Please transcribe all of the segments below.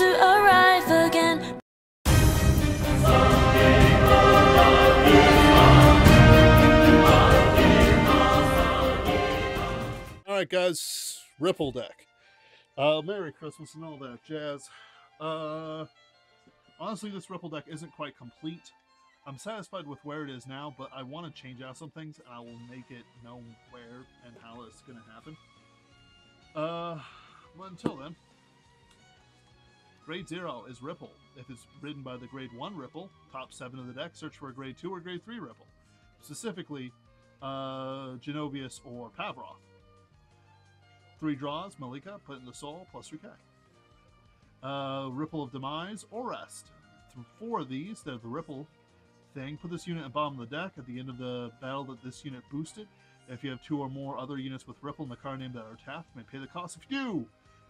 to arrive again. All right, guys, Ripple Deck. Uh, Merry Christmas and all that jazz. Uh, honestly, this Ripple Deck isn't quite complete. I'm satisfied with where it is now, but I want to change out some things, and I will make it known where and how it's going to happen. Uh, but until then, Grade 0 is Ripple. If it's ridden by the Grade 1 Ripple, top 7 of the deck, search for a Grade 2 or Grade 3 Ripple. Specifically, uh, Genovius or Pavroth. Three draws, Malika, put in the soul, plus 3k. Uh, Ripple of Demise or Rest. Four of these, they're the Ripple thing. Put this unit at bottom of the deck at the end of the battle that this unit boosted. If you have two or more other units with Ripple in the card name that are tapped, may pay the cost. If you do,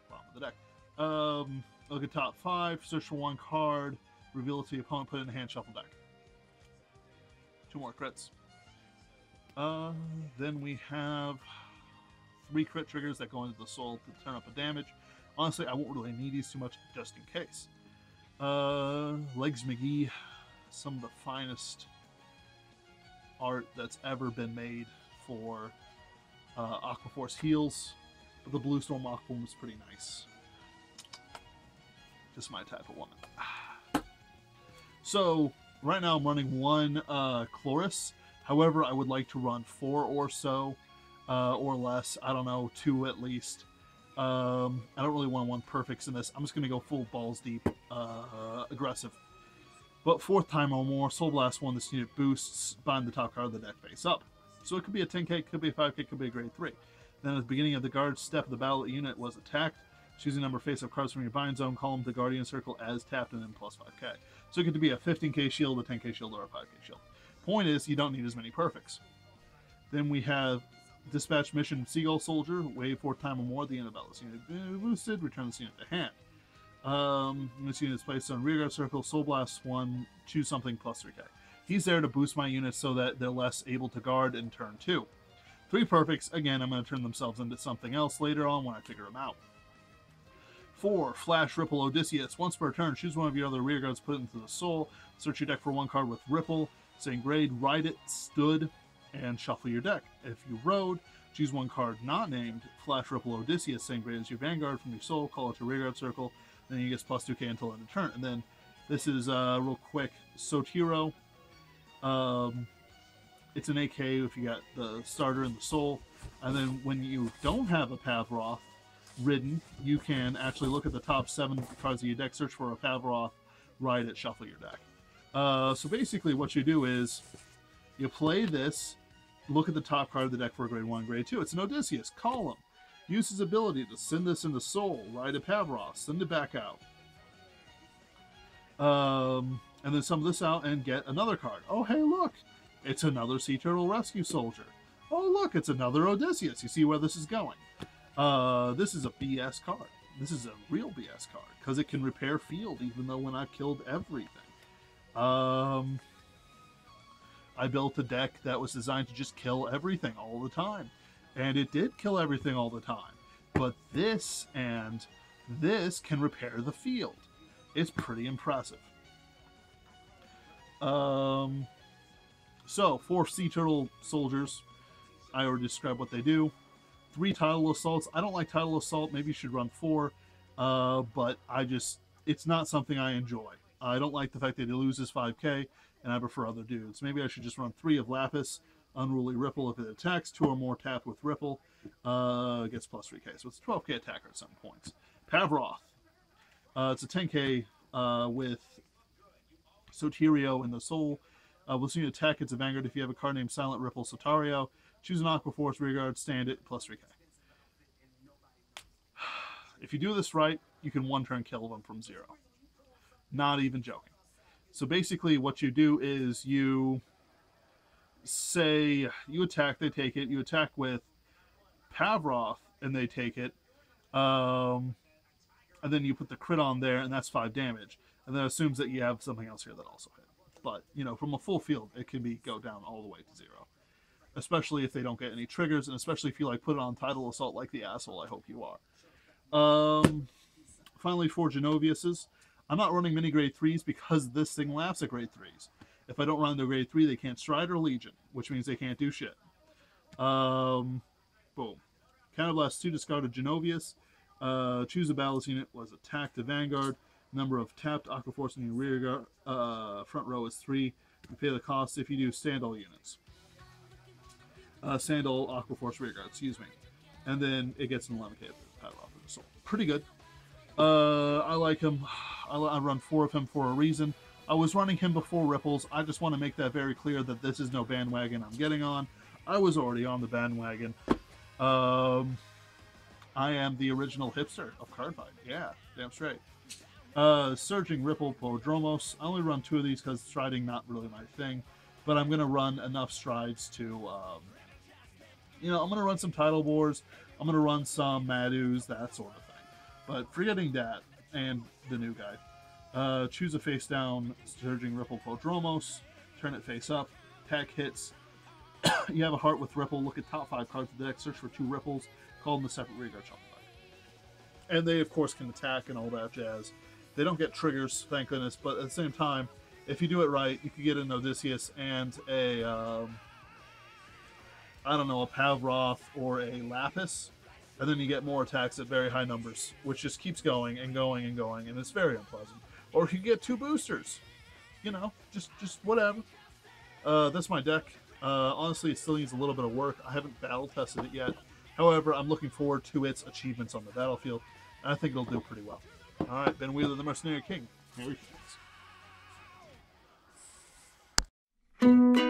bottom of the deck. Um, look at top five, search for one card, reveal it to the opponent, put it in the hand, shuffle deck. Two more crits. Uh, then we have three crit triggers that go into the soul to turn up a damage. Honestly, I won't really need these too much just in case. Uh, Legs McGee, some of the finest art that's ever been made for uh, Aquaforce heals. But the Blue Storm Aquaform is pretty nice. Just my type of woman. So, right now I'm running one uh, Chloris. However, I would like to run four or so, uh, or less. I don't know, two at least. Um, I don't really want one perfects in this. I'm just going to go full balls deep, uh, aggressive. But fourth time or more, Soul Blast 1, this unit boosts bind the top card of the deck face up. So it could be a 10k, it could be a 5k, it could be a grade 3. Then at the beginning of the guard step of the battle, unit was attacked. Choosing number face up cards from your bind zone, call them the Guardian Circle as tapped and then plus 5k. So it could be a 15k shield, a 10k shield, or a 5k shield. Point is, you don't need as many perfects. Then we have Dispatch Mission Seagull Soldier, wave fourth time or more the end of battle. This unit boosted, return this unit to hand. Um, this unit is placed on rearguard circle, Soul Blast 1, choose something plus 3k. He's there to boost my units so that they're less able to guard in turn 2. Three perfects, again, I'm going to turn themselves into something else later on when I figure them out. Four, Flash Ripple Odysseus. Once per turn, choose one of your other rear guards, put it into the soul. Search your deck for one card with Ripple. Saying grade, ride it, stood, and shuffle your deck. If you rode, choose one card not named Flash Ripple Odysseus, same grade as your Vanguard from your soul, call it your rearguard circle, then you get plus 2k until end of turn. And then this is uh, real quick Sotirio. Um, it's an AK if you got the starter and the soul. And then when you don't have a Pavroth ridden, you can actually look at the top seven cards of your deck, search for a Pavroth, ride it, shuffle your deck. Uh, so basically, what you do is you play this, look at the top card of the deck for a grade 1, grade 2. It's an Odysseus, column. Use his ability to send this into Soul, ride a Pavroth, send it back out. Um, and then sum this out and get another card. Oh, hey, look! It's another Sea Turtle Rescue Soldier. Oh, look, it's another Odysseus. You see where this is going. Uh, this is a BS card. This is a real BS card because it can repair field even though when I've killed everything. Um, I built a deck that was designed to just kill everything all the time. And it did kill everything all the time. But this and this can repair the field. It's pretty impressive. Um, so, four Sea Turtle soldiers. I already described what they do. Three Tidal Assaults. I don't like Tidal Assault. Maybe you should run four. Uh, but I just, it's not something I enjoy. I don't like the fact that he loses 5k, and I prefer other dudes. Maybe I should just run three of Lapis, Unruly Ripple if it attacks, two or more tapped with Ripple, uh, gets plus 3k. So it's 12k attacker at some points. Pavroth. Uh, it's a 10k uh, with Sotirio in the Soul. Uh, will see you attack. It's a Vanguard if you have a card named Silent Ripple Sotirio. Choose an Aqua Force Rearguard, stand it, plus 3k. If you do this right, you can one turn kill them from zero. Not even joking. So basically, what you do is you say you attack, they take it. You attack with Pavroth, and they take it. Um, and then you put the crit on there, and that's five damage. And then assumes that you have something else here that also hit. But you know, from a full field, it can be go down all the way to zero. Especially if they don't get any triggers, and especially if you like put it on Tidal Assault like the asshole I hope you are. Um, finally, for Genovius's, I'm not running many grade 3s because this thing laughs at grade 3s. If I don't run the grade 3, they can't stride or legion, which means they can't do shit. Um, boom. Counterblast 2, discard a Genovius. Uh, choose a battle unit, was attack to Vanguard. Number of tapped Aquaforce in your rear guard, uh, front row is 3. You pay the cost if you do Sandal units. Uh, Sandal Aquaforce rear guard, excuse me. And then it gets an 11k power off of So pretty good. Uh, I like him. I, I run four of him for a reason. I was running him before Ripples. I just want to make that very clear that this is no bandwagon I'm getting on. I was already on the bandwagon. Um, I am the original hipster of Cardfight. Yeah, damn straight. Uh, Surging Ripple Prodromos. I only run two of these because striding not really my thing, but I'm gonna run enough strides to, um, you know, I'm gonna run some title wars. I'm gonna run some Madus, that sort of thing. But forgetting that and the new guy, uh, choose a face down Surging Ripple Prodromos. Turn it face up. Attack hits. you have a heart with Ripple. Look at top five cards of the deck. Search for two Ripples. Call them the separate rearguard shuffle. And they, of course, can attack and all that jazz. They don't get triggers, thank goodness. But at the same time, if you do it right, you could get an Odysseus and a, um, I don't know, a Pavroth or a Lapis, and then you get more attacks at very high numbers, which just keeps going and going and going, and it's very unpleasant. Or you get two boosters, you know, just just whatever. Uh, that's my deck. Uh, honestly, it still needs a little bit of work. I haven't battle tested it yet. However, I'm looking forward to its achievements on the battlefield, and I think it'll do pretty well. All right, Ben Wheeler, the Mercenary King. Here he.